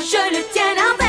je le tienne un